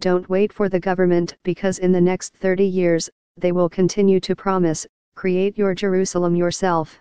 don't wait for the government because in the next 30 years, they will continue to promise, create your Jerusalem yourself.